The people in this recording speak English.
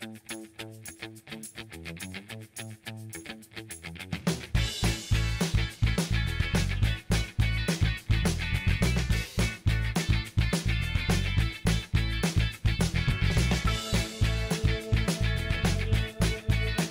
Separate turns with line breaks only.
Mm-hmm.